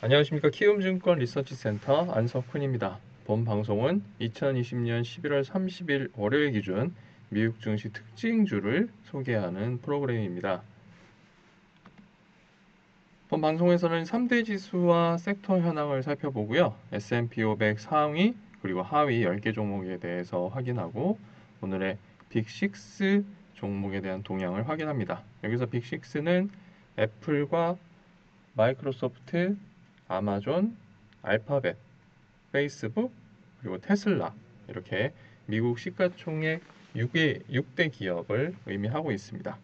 안녕하십니까 키움증권 리서치센터 안석훈입니다. 본 방송은 2020년 11월 30일 월요일 기준 미국 증시 특징주를 소개하는 프로그램입니다. 본 방송에서는 3대 지수와 섹터 현황을 살펴보고요. S&P 500 상위 그리고 하위 10개 종목에 대해서 확인하고 오늘의 빅6 종목에 대한 동향을 확인합니다. 여기서 빅6는 애플과 마이크로소프트, 아마존, 알파벳, 페이스북, 그리고 테슬라 이렇게 미국 시가총액 6개, 6대 기업을 의미하고 있습니다.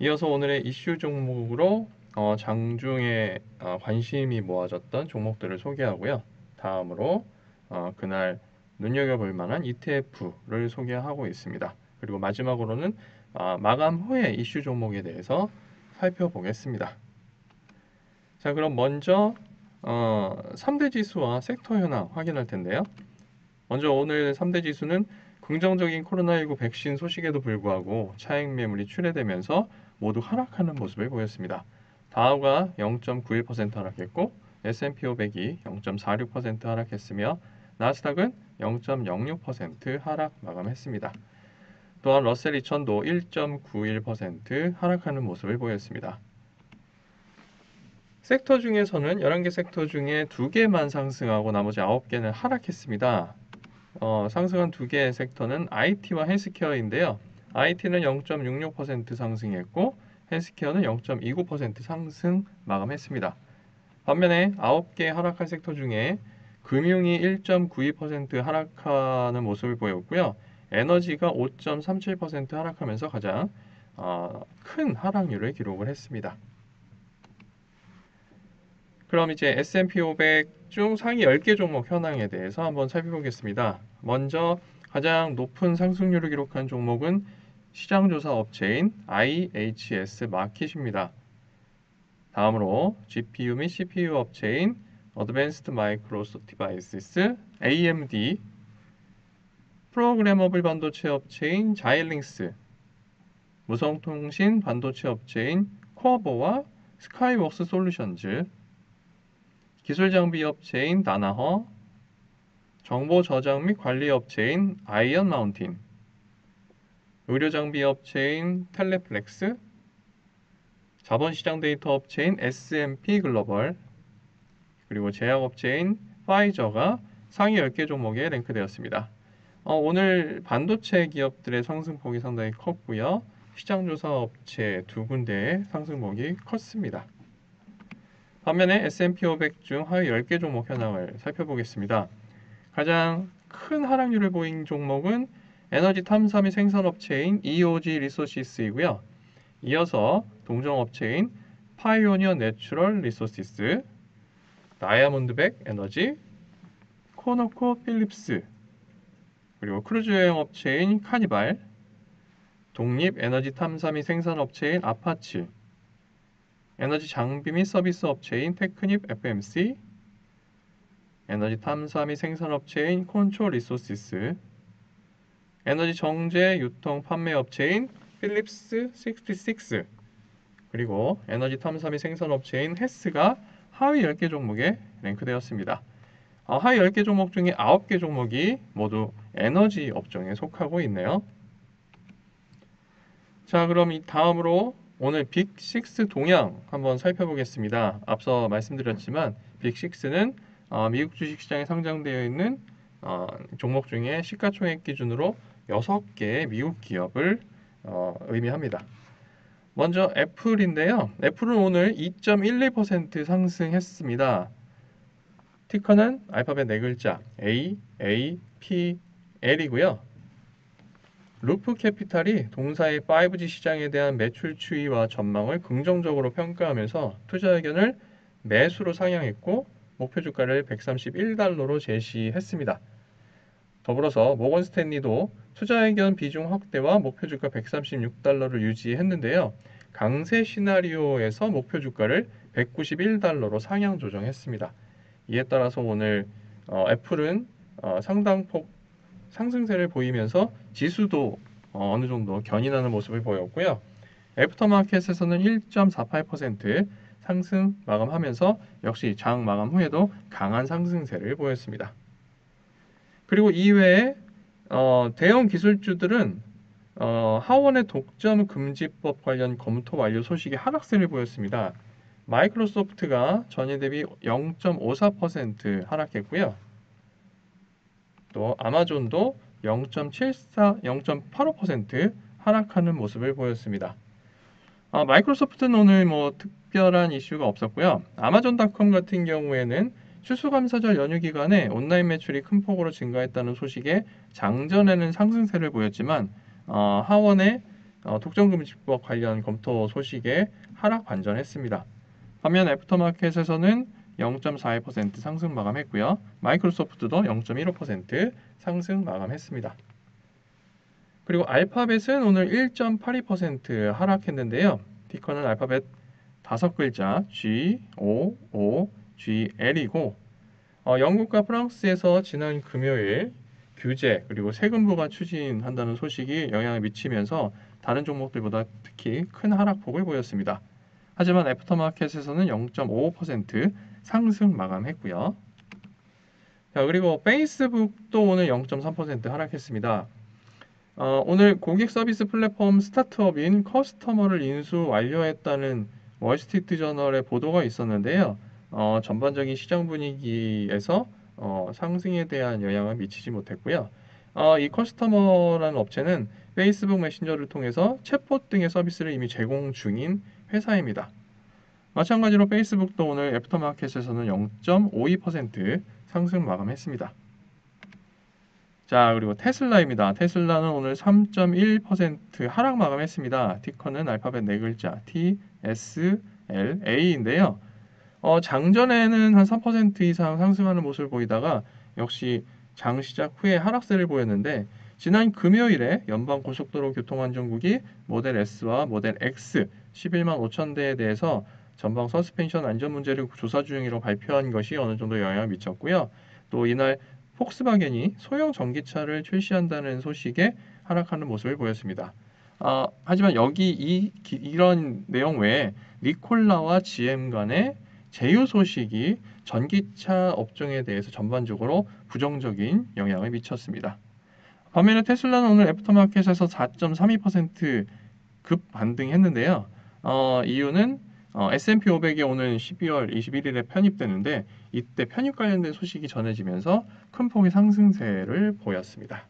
이어서 오늘의 이슈 종목으로 어, 장중에 어, 관심이 모아졌던 종목들을 소개하고요. 다음으로 어, 그날 눈여겨볼 만한 ETF를 소개하고 있습니다. 그리고 마지막으로는 어, 마감 후에 이슈 종목에 대해서 살펴보겠습니다. 자, 그럼 먼저 어, 3대 지수와 섹터 현황 확인할 텐데요. 먼저 오늘 3대 지수는 긍정적인 코로나19 백신 소식에도 불구하고 차익 매물이 출회되면서 모두 하락하는 모습을 보였습니다. 다우가 0.91% 하락했고 S&P 500이 0.46% 하락했으며 나스닥은 0.06% 하락 마감했습니다. 또한 러셀 2000도 1.91% 하락하는 모습을 보였습니다. 섹터 중에서는 11개 섹터 중에 2개만 상승하고 나머지 9개는 하락했습니다. 어, 상승한 2개의 섹터는 IT와 헬스케어인데요. IT는 0.66% 상승했고 헬스케어는 0.29% 상승 마감했습니다. 반면에 9개 하락한 섹터 중에 금융이 1.92% 하락하는 모습을 보였고요. 에너지가 5.37% 하락하면서 가장 어, 큰 하락률을 기록을 했습니다. 그럼 이제 S&P 500 중 상위 10개 종목 현황에 대해서 한번 살펴보겠습니다. 먼저 가장 높은 상승률을 기록한 종목은 시장조사 업체인 IHS 마켓입니다. 다음으로 GPU 및 CPU 업체인 Advanced Micro Devices AMD programmable 반도체 업체인 자일링스 무선통신 반도체 업체인 코어보와 스카이웍스 솔루션즈 기술 장비 업체인 다나허, 정보 저장 및 관리 업체인 아이언 마운틴, 의료 장비 업체인 텔레플렉스, 자본시장 데이터 업체인 S&P 글로벌, 그리고 제약 업체인 파이저가 상위 10개 종목에 랭크되었습니다. 어, 오늘 반도체 기업들의 상승폭이 상당히 컸고요. 시장조사 업체 두 군데의 상승폭이 컸습니다. 반면에 S&P 500 중 하위 10개 종목 현황을 살펴보겠습니다. 가장 큰 하락률을 보인 종목은 에너지 탐사 및 생산업체인 EOG 리소시스이고요. 이어서 동종업체인 파이오니어 내추럴 리소시스, 다이아몬드백 에너지, 코노코 필립스, 그리고 크루즈 여행 업체인 카니발, 독립 에너지 탐사 및 생산업체인 아파치, 에너지 장비 및 서비스 업체인 테크닙 FMC, 에너지 탐사 및 생산 업체인 콘초 리소시스, 에너지 정제 유통 판매 업체인 필립스 66, 그리고 에너지 탐사 및 생산 업체인 헤스가 하위 10개 종목에 랭크되었습니다. 아, 하위 10개 종목 중에 9개 종목이 모두 에너지 업종에 속하고 있네요. 자, 그럼 이 다음으로 오늘 빅6 동향 한번 살펴보겠습니다. 앞서 말씀드렸지만 빅6는 어, 미국 주식시장에 상장되어 있는 어, 종목 중에 시가총액 기준으로 6개의 미국 기업을 어, 의미합니다. 먼저 애플인데요. 애플은 오늘 2.12% 상승했습니다. ticker는 알파벳 네 글자 A, A, P, L이고요. 루프 캐피탈이 동사의 5G 시장에 대한 매출 추이와 전망을 긍정적으로 평가하면서 투자 의견을 매수로 상향했고 목표 주가를 131달러로 제시했습니다. 더불어서 모건 스탠리도 투자 의견 비중 확대와 목표 주가 136달러를 유지했는데요. 강세 시나리오에서 목표 주가를 191달러로 상향 조정했습니다. 이에 따라서 오늘 어, 애플은 어, 상당폭 상승세를 보이면서 지수도 어, 어느 정도 견인하는 모습을 보였고요. 애프터마켓에서는 1.48%, 상승 마감하면서 역시 장 마감 후에도 강한 상승세를 보였습니다. 그리고 이외에 어, 대형 기술주들은 어, 하원의 독점 금지법 관련 검토 완료 소식이 하락세를 보였습니다. 마이크로소프트가 전일 대비 0.54% 하락했고요. 또 아마존도 0.74, 0.85% 하락하는 모습을 보였습니다. 어, 마이크로소프트는 오늘 뭐 특별한 이슈가 없었고요. 아마존닷컴 같은 경우에는 추수감사절 연휴 기간에 온라인 매출이 큰 폭으로 증가했다는 소식에 장전에는 상승세를 보였지만 어, 하원의 어, 독점금지법 관련 검토 소식에 하락 반전했습니다. 반면 애프터마켓에서는 0.42% 상승 마감했고요. 마이크로소프트도 0.15% 상승 마감했습니다. 그리고 알파벳은 오늘 1.82% 하락했는데요. 티커는 알파벳 다섯 글자 G, O, O, G, L이고 어, 영국과 프랑스에서 지난 금요일 규제 그리고 세금부가 추진한다는 소식이 영향을 미치면서 다른 종목들보다 특히 큰 하락폭을 보였습니다. 하지만 애프터마켓에서는 0.55% 상승 마감했고요. 자, 그리고 페이스북도 오늘 0.3% 하락했습니다. 어, 오늘 고객 서비스 플랫폼 스타트업인 커스터머를 인수 완료했다는 월스트리트 저널의 보도가 있었는데요. 어, 전반적인 시장 분위기에서 어, 상승에 대한 영향을 미치지 못했고요. 어, 이 커스터머라는 업체는 페이스북 메신저를 통해서 챗봇 등의 서비스를 이미 제공 중인 회사입니다. 마찬가지로 페이스북도 오늘 애프터마켓에서는 0.52% 상승 마감했습니다. 자, 그리고 테슬라입니다. 테슬라는 오늘 3.1% 하락 마감했습니다. 티커는 알파벳 네 글자 T, S, L, A인데요. 어, 장전에는 한 3% 이상 상승하는 모습을 보이다가 역시 장 시작 후에 하락세를 보였는데 지난 금요일에 연방 고속도로 교통안전국이 모델 S와 모델 X 11만 5천 대에 대해서 전방 서스펜션 안전 문제를 조사 중이라고 발표한 것이 어느 정도 영향을 미쳤고요. 또 이날 폭스바겐이 소형 전기차를 출시한다는 소식에 하락하는 모습을 보였습니다. 아, 하지만 여기 이 이런 내용 외에 리콜라와 GM 간의 제휴 소식이 전기차 업종에 대해서 전반적으로 부정적인 영향을 미쳤습니다. 반면에 테슬라는 오늘 애프터마켓에서 4.32%급 반등했는데요. 어, 이유는 어, S&P 500이 오늘 12월 21일에 편입되는데 이때 편입 관련된 소식이 전해지면서 큰 폭의 상승세를 보였습니다.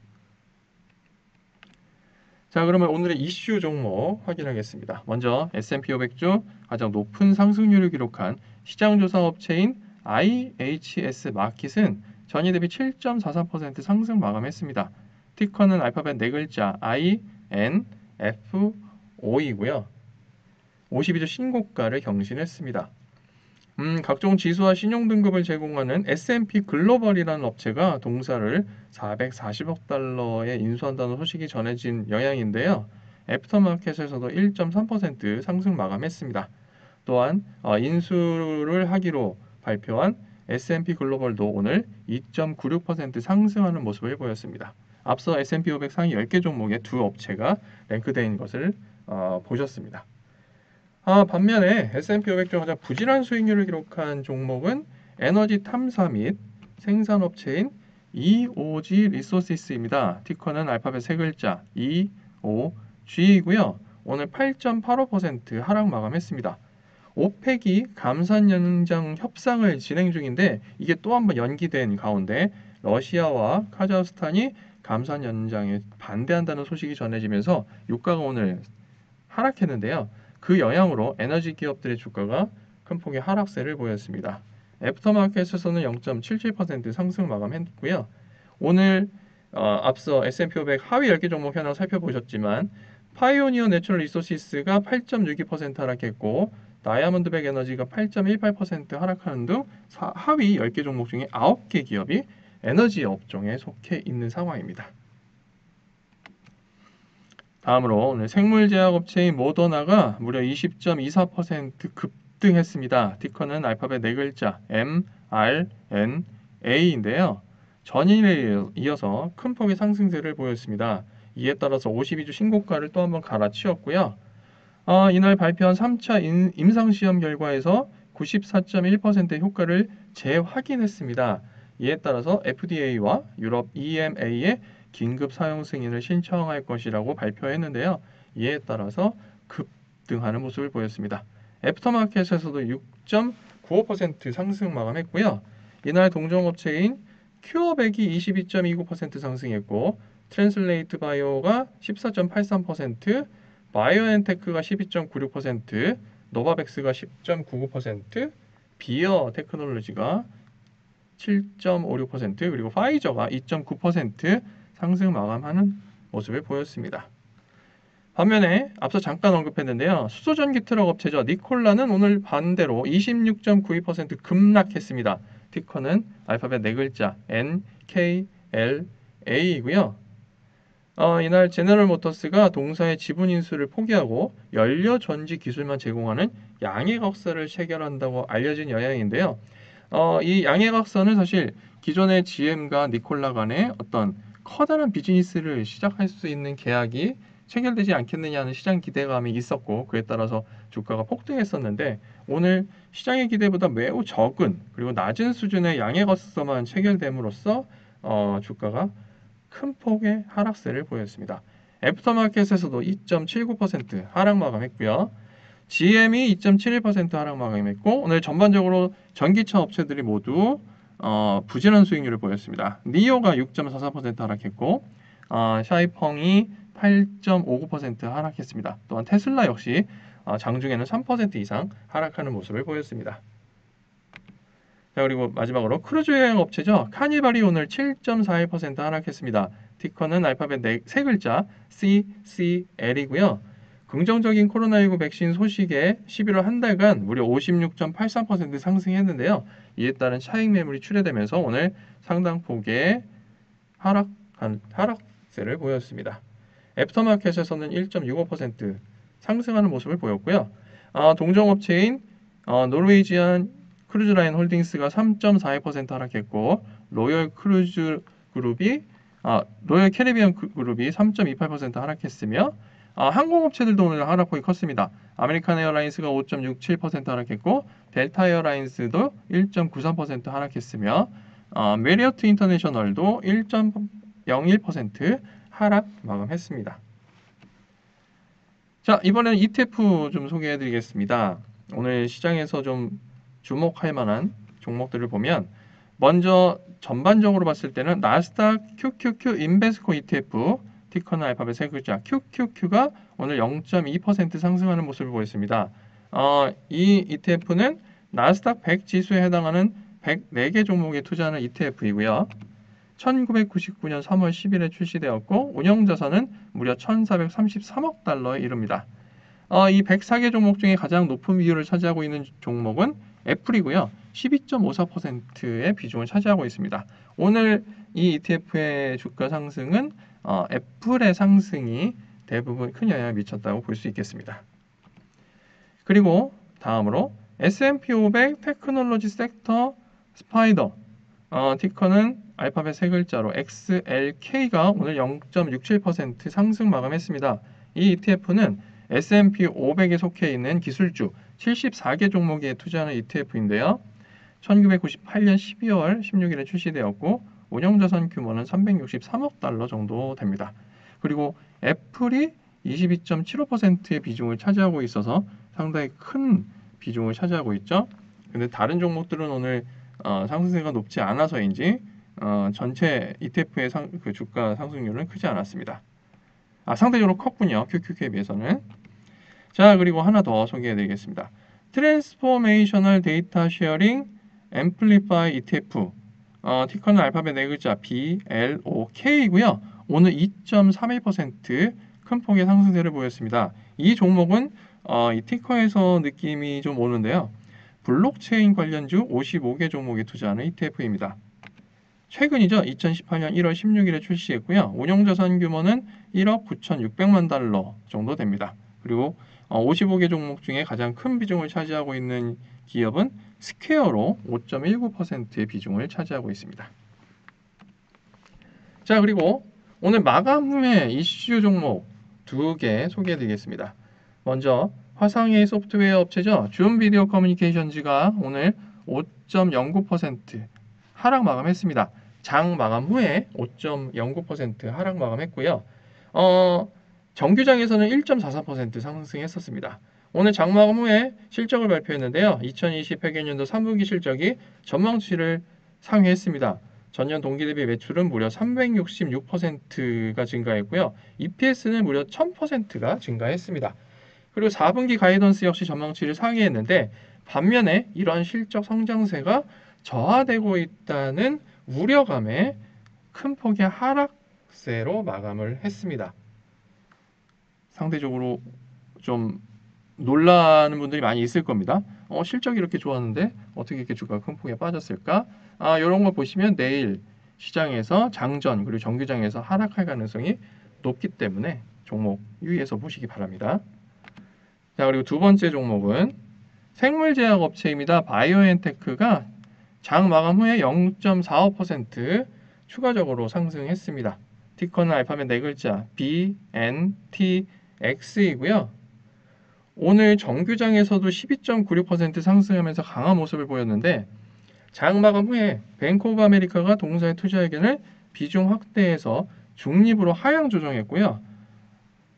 자, 그러면 오늘의 이슈 종목 확인하겠습니다. 먼저 S&P 500 중 가장 높은 상승률을 기록한 시장조사 업체인 IHS 마켓은 전일 대비 7.43% 상승 마감했습니다. 티커는 알파벳 네 글자 I, N, F, O이고요. 52주 신고가를 경신했습니다. 음, 각종 지수와 신용 등급을 제공하는 S&P 글로벌이라는 업체가 동사를 440억 달러에 인수한다는 소식이 전해진 영향인데요. 애프터마켓에서도 1.3% 상승 마감했습니다. 또한 어, 인수를 하기로 발표한 S&P 글로벌도 오늘 2.96% 상승하는 모습을 보였습니다. 앞서 S&P 500 상위 10개 종목의 두 업체가 랭크된 것을 어, 보셨습니다. 아, 반면에 S&P 500중 가장 부진한 수익률을 기록한 종목은 에너지 탐사 및 생산업체인 EOG 리소시스입니다. 티커는 알파벳 세 글자 EOG이고요. 오늘 8.85% 하락 마감했습니다. 오펙이 감산 연장 협상을 진행 중인데 이게 또 한번 연기된 가운데 러시아와 카자흐스탄이 감산 연장에 반대한다는 소식이 전해지면서 유가가 오늘 하락했는데요. 그 영향으로 에너지 기업들의 주가가 큰 폭의 하락세를 보였습니다. aftermarket에서는 0.77% 상승 마감했고요. 오늘 어, 앞서 S&P 500 하위 10개 종목 현황 살펴보셨지만 파이오니어 내추럴 리소시스가 8.62% 하락했고 다이아몬드 백 에너지가 8.18% 하락하는 등 하위 10개 종목 중에 9개 기업이 에너지 업종에 속해 있는 상황입니다. 다음으로 오늘 생물제약 업체인 모더나가 무려 20.24% 급등했습니다. 티커는 알파벳 네 글자 M, R, N, A인데요. 전일에 이어서 큰 폭의 상승세를 보였습니다. 이에 따라서 52주 신고가를 또 한번 갈아치웠고요. 어, 이날 발표한 3차 임, 상시험 결과에서 94.1%의 효과를 재확인했습니다. 이에 따라서 FDA와 유럽 EMA에 긴급 사용 승인을 신청할 것이라고 발표했는데요. 이에 따라서 급등하는 모습을 보였습니다. aftermarket에서도 6.95% 상승 마감했고요. 이날 동종업체인 큐어백이 22.29% 상승했고 트랜슬레이트 바이오가 14.83%, 바이오엔테크가 12.96%, 노바백스가 10.99%, 비어 테크놀로지가 7.56% 그리고 파이저가 2.9% 상승 마감하는 모습을 보였습니다. 반면에 앞서 잠깐 언급했는데요. 수소전기 트럭 업체죠. 니콜라는 오늘 반대로 26.92% 급락했습니다. ticker는 알파벳 네 글자 N, K, L, A이고요. 어, 이날 제너럴 모터스가 동사의 지분 인수를 포기하고 연료 전지 기술만 제공하는 양해각서를 체결한다고 알려진 여양인데요. 어, 이 양해각서는 사실 기존의 GM과 니콜라 간의 어떤 커다란 비즈니스를 시작할 수 있는 계약이 체결되지 않겠느냐는 시장 기대감이 있었고 그에 따라서 주가가 폭등했었는데 오늘 시장의 기대보다 매우 적은 그리고 낮은 수준의 양해거스만 체결됨으로써 어, 주가가 큰 폭의 하락세를 보였습니다. aftermarket에서도 2.79% 하락 마감했고요. GM이 2.71% 하락 마감했고 오늘 전반적으로 전기차 업체들이 모두 어, 부진한 수익률을 보였습니다. 니오가 6.44% 하락했고 어, 샤오펑이 8.59% 하락했습니다. 또한 테슬라 역시 어, 장중에는 3% 이상 하락하는 모습을 보였습니다. 자 그리고 마지막으로 크루즈 여행 업체죠. 카니발이 오늘 7.41% 하락했습니다. ticker는 알파벳 네, 세 글자 CCL이고요. 긍정적인 코로나19 백신 소식에 11월 한 달간 무려 56.83% 상승했는데요. 이에 따른 차익 매물이 출회되면서 오늘 상당폭의 하락 하락세를 보였습니다. aftermarket에서는 1.65% 상승하는 모습을 보였고요. 아, 동종업체인 어, 노르웨이지안 크루즈라인 홀딩스가 3.42% 하락했고 로열 크루즈 그룹이 아, 로열 캐리비안 그룹이 3.28% 하락했으며 아, 항공업체들도 오늘 하락폭이 컸습니다. 아메리칸 에어라인스가 5.67% 하락했고 델타 에어라인스도 1.93% 하락했으며 어, 메리어트 인터내셔널도 1.01% 하락 마감했습니다. 자, 이번에는 ETF 좀 소개해 드리겠습니다. 오늘 시장에서 좀 주목할 만한 종목들을 보면 먼저 전반적으로 봤을 때는 나스닥 QQQ 인베스코 ETF 티커는 알파벳 세 글자 QQQ가 오늘 0.2% 상승하는 모습을 보였습니다. 어, 이 ETF는 나스닥 100 지수에 해당하는 104개 종목에 투자하는 ETF이고요. 1999년 3월 10일에 출시되었고 운영 자산은 무려 1,433억 달러에 이릅니다. 어, 이 104개 종목 중에 가장 높은 비율을 차지하고 있는 종목은 애플이고요. 12.54%의 비중을 차지하고 있습니다. 오늘 이 ETF의 주가 상승은 어, 애플의 상승이 대부분 큰 영향을 미쳤다고 볼 수 있겠습니다. 그리고 다음으로 S&P 500 Technology Sector SPDR 어, ticker는 알파벳 세 글자로 XLK가 오늘 0.67% 상승 마감했습니다. 이 ETF는 S&P 500에 속해 있는 기술주 74개 종목에 투자하는 ETF인데요. 1998년 12월 16일에 출시되었고 운영자산 규모는 363억 달러 정도 됩니다. 그리고 애플이 22.75%의 비중을 차지하고 있어서 상당히 큰 비중을 차지하고 있죠. 근데 다른 종목들은 오늘 어, 상승세가 높지 않아서인지 어, 전체 ETF의 상, 그 주가 상승률은 크지 않았습니다. 아, 상대적으로 컸군요. QQQ에 비해서는. 자, 그리고 하나 더 소개해 드리겠습니다. Transformational Data Sharing Amplify ETF 어, ticker는 알파벳 네 글자 B, L, O, K이고요. 오늘 2.31%큰 폭의 상승세를 보였습니다. 이 종목은 어, 이 ticker에서 느낌이 좀 오는데요. 블록체인 관련주 55개 종목에 투자하는 ETF입니다. 최근이죠. 2018년 1월 16일에 출시했고요. 운영자산 규모는 1억 9,600만 달러 정도 됩니다. 그리고 55개 어, 종목 중에 가장 큰 비중을 차지하고 있는 기업은 스퀘어로 5.19%의 비중을 차지하고 있습니다. 자 그리고 오늘 마감 후에 이슈 종목 두 개 소개해 드리겠습니다. 먼저 화상회의 소프트웨어 업체죠. 줌 비디오 커뮤니케이션즈가 오늘 5.09% 하락 마감했습니다. 장 마감 후에 5.09% 하락 마감했고요. 어, 정규장에서는 1.44% 상승했었습니다. 오늘 장 마감 후에 실적을 발표했는데요. 2020 회계년도 3분기 실적이 전망치를 상회했습니다. 전년 동기 대비 매출은 무려 366%가 증가했고요. EPS는 무려 1000%가 증가했습니다. 그리고 4분기 가이던스 역시 전망치를 상회했는데 반면에 이러한 실적 성장세가 저하되고 있다는 우려감에 큰 폭의 하락세로 마감을 했습니다. 상대적으로 좀 놀라는 분들이 많이 있을 겁니다. 어, 실적이 이렇게 좋았는데 어떻게 이렇게 주가가 큰 폭에 빠졌을까? 아, 이런 걸 보시면 내일 시장에서 장전 그리고 정규장에서 하락할 가능성이 높기 때문에 종목 유의해서 보시기 바랍니다. 자, 그리고 두 번째 종목은 생물제약 업체입니다. 바이오엔테크가 장 마감 후에 0.45% 추가적으로 상승했습니다. ticker는 알파벳 네 글자 B, N, T, X이고요. 오늘 정규장에서도 12.96% 상승하면서 강한 모습을 보였는데 장 마감 후에 뱅크 오브 아메리카가 동사의 투자 의견을 비중 확대에서 중립으로 하향 조정했고요.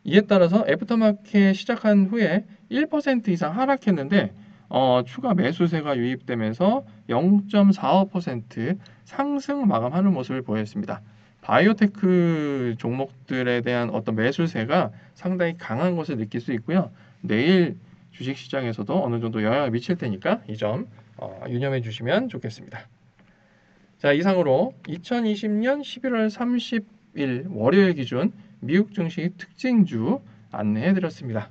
이에 따라서 애프터마켓 시작한 후에 1% 이상 하락했는데 어, 추가 매수세가 유입되면서 0.45% 상승 마감하는 모습을 보였습니다. 바이오테크 종목들에 대한 어떤 매수세가 상당히 강한 것을 느낄 수 있고요. 내일 주식시장에서도 어느 정도 영향을 미칠 테니까 이점 어, 유념해 주시면 좋겠습니다. 자 이상으로 2020년 11월 30일 월요일 기준 미국 증시 특징주 안내해 드렸습니다.